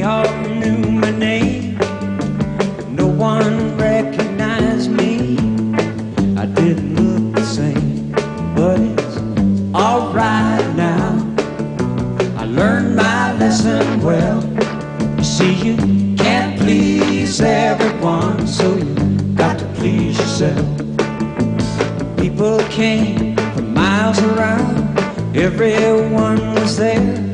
They all knew my name, no one recognized me. I didn't look the same, but it's alright now. I learned my lesson well. You see, you can't please everyone, so you got to please yourself. People came from miles around, everyone was there.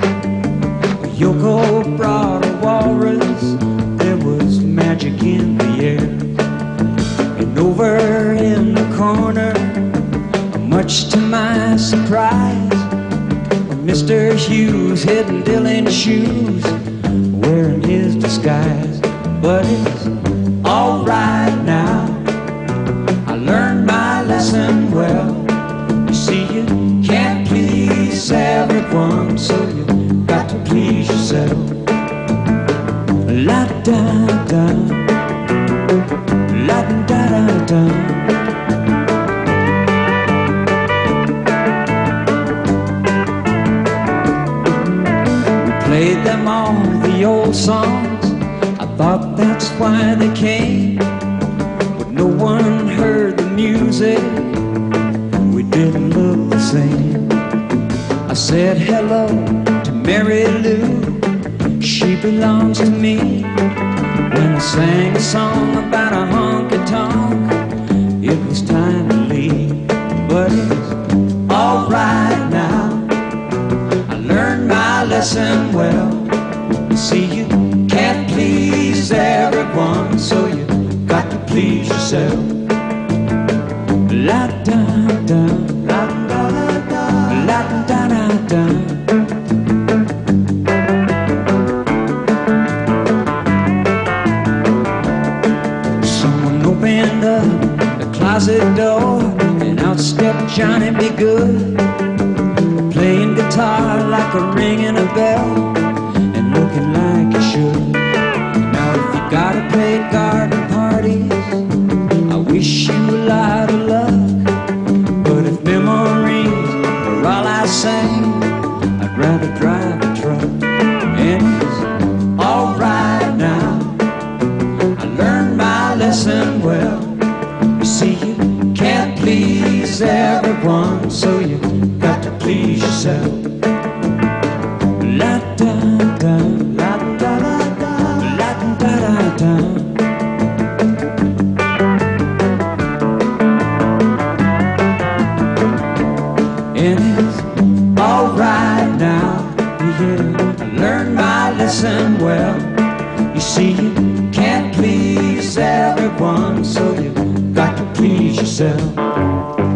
Corner, much to my surprise, Mr. Hughes hidden Dylan's shoes, wearing his disguise. But it's alright now. I learned my lesson well. You see, you can't please everyone, so you got to please yourself. La da da, la da da da. Old songs. I thought that's why they came. But no one heard the music. We didn't look the same. I said hello to Mary Lou. She belongs to me. When I sang a song about a honky tonk, it was time to leave. But it's alright now. I learned my lesson well. See, please everyone, so you got to please yourself. La da da, la da da, la da da da. Someone opened up the closet door, and out stepped Johnny B. Goode playing guitar like a ringing a bell and looking like you should. I sang, I'd rather drive a truck. And it's alright now. I learned my lesson well. You see, you can't please everyone, so you got to please yourself. La da da, la da da da, la da da da. Learned my lesson well. You see, you can't please everyone, so you got to please yourself.